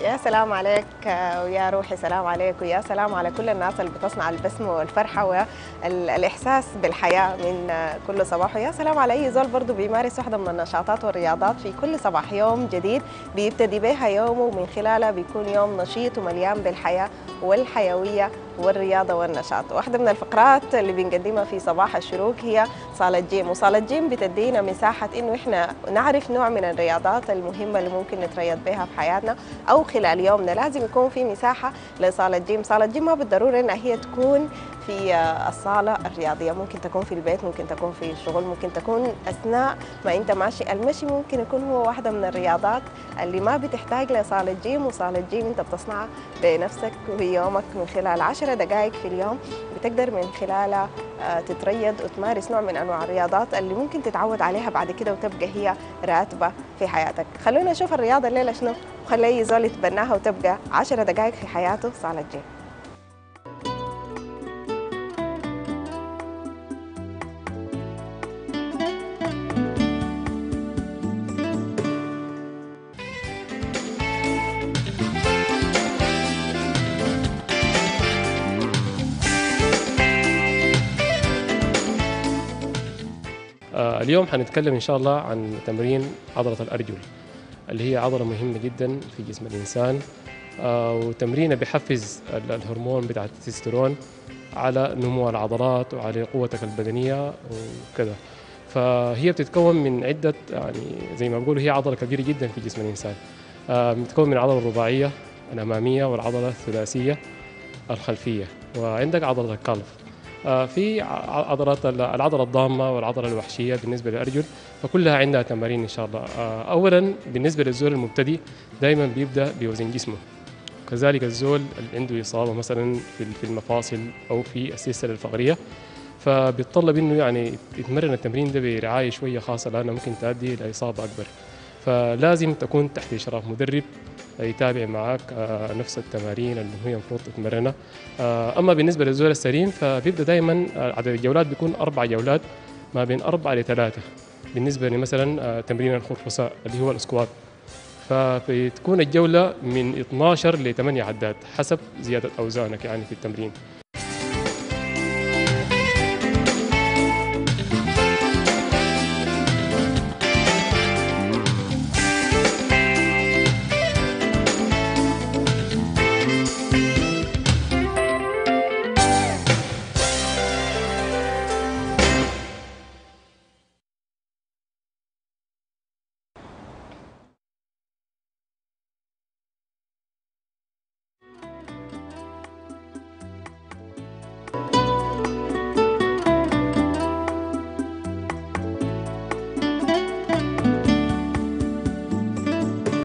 يا سلام عليك ويا روحي سلام عليك ويا سلام على كل الناس اللي بتصنع البسمة والفرحة والإحساس بالحياة من كل صباح. ويا سلام على أي زول برضو بيمارس واحدة من النشاطات والرياضات في كل صباح. يوم جديد بيبتدي بها يومه ومن خلالها بيكون يوم نشيط ومليان بالحياة والحيوية والرياضة والنشاط. واحدة من الفقرات اللي بنقدمها في صباح الشروق هي صالة جيم وصالة جيم بتدينا مساحة إنه إحنا نعرف نوع من الرياضات المهمة اللي ممكن نتريض بها في حياتنا أو خلال يومنا. لازم يكون في مساحة لصالة جيم صالة جيم ما بالضرورة إنها هي تكون في الصالة الرياضية. ممكن تكون في البيت ممكن تكون في الشغل ممكن تكون أثناء ما أنت ماشي. المشي ممكن يكون هو واحدة من الرياضات اللي ما بتحتاج لصالة جيم وصالة جيم أنت بتصنعها بنفسك في يومك من خلال عشر دقائق في اليوم. بتقدر من خلالها آه، تتريض وتمارس نوع من أنواع الرياضات اللي ممكن تتعود عليها بعد كده وتبقى هي راتبة في حياتك. خلونا نشوف الرياضة الليلة شنو؟ وخلي زول يتبناها وتبقى عشر دقائق في حياته صالة جيم آه، اليوم حنتكلم إن شاء الله عن تمرين عضلة الأرجل. اللي هي عضلة مهمة جدا في جسم الإنسان آه، وتمرينها بيحفز ال- الهرمون بتاع التستوستيرون على نمو العضلات وعلى قوتك البدنية وكذا. فهي بتتكون من عدة يعني زي ما بقولوا هي عضلة كبيرة جدا في جسم الإنسان. آه، بتتكون من العضلة الرباعية الأمامية والعضلة الثلاثية الخلفية وعندك القلب. آه، في ع- عضلات ال- العضلة الضامة والعضلة الوحشية بالنسبة للارجل فكلها عندها تمارين إن شاء الله. آه، اولا بالنسبة للزول المبتدئ دائما بيبدأ بوزن جسمه. كذلك الزول اللي عنده إصابة مثلا في في المفاصل أو في السلسلة الفقرية فبيتطلب إنه يعني يتمرن التمرين ده برعاية شوية خاصة لأنه ممكن تؤدي إلى إصابة أكبر. فلازم تكون تحت إشراف مدرب يتابع معك آه، نفس التمارين اللي هي المفروض تتمرنها. آه، أما بالنسبة للزول السليم فبيبدأ دائما عدد الجولات بيكون أربع جولات ما بين أربعة لثلاثه بالنسبة لمثلا آه، تمرين الخرفساء اللي هو الاسكوات فبتكون الجولة من 12 ل 8 عدات حسب زيادة أوزانك يعني في التمرين.